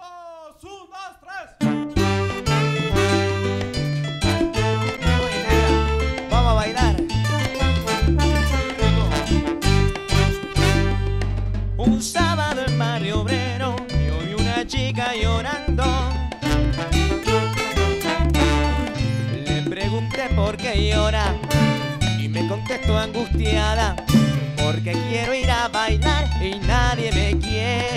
dos, un, dos, tres. Vamos a bailar. Un sábado en barrio obrero, yo vi una chica llorando. Le pregunté por qué llora y me contestó angustiada, porque quiero ir a bailar y nadie me quiere.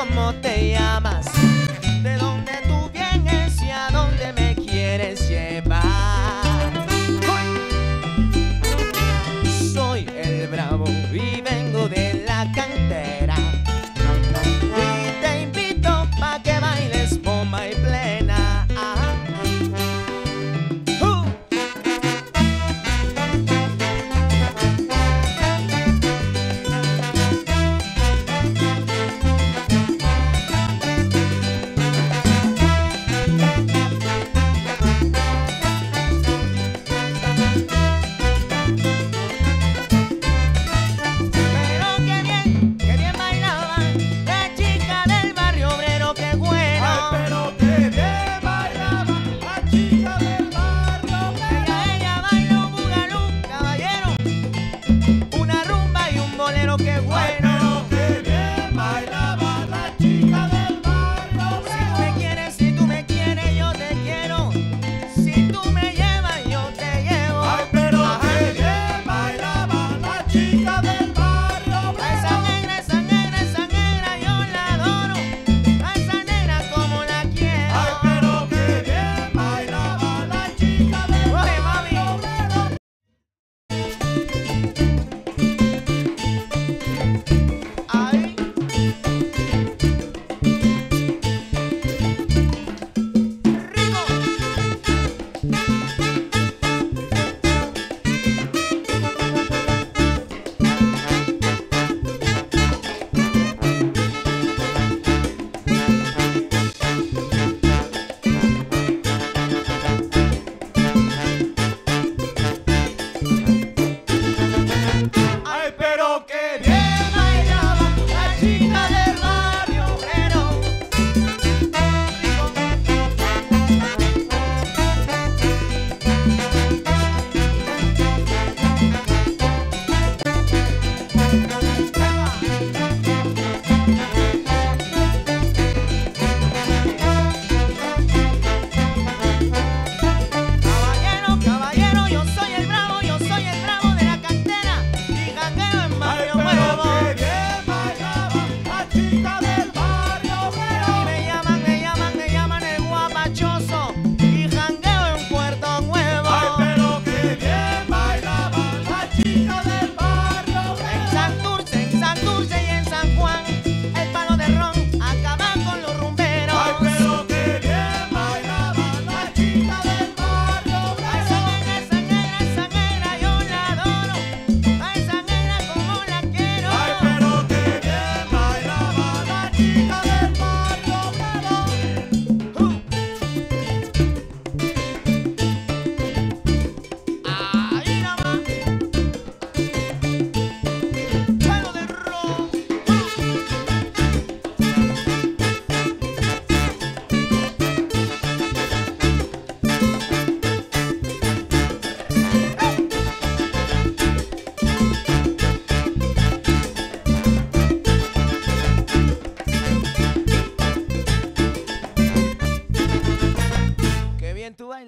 cómo te llamas.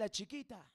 la chiquita.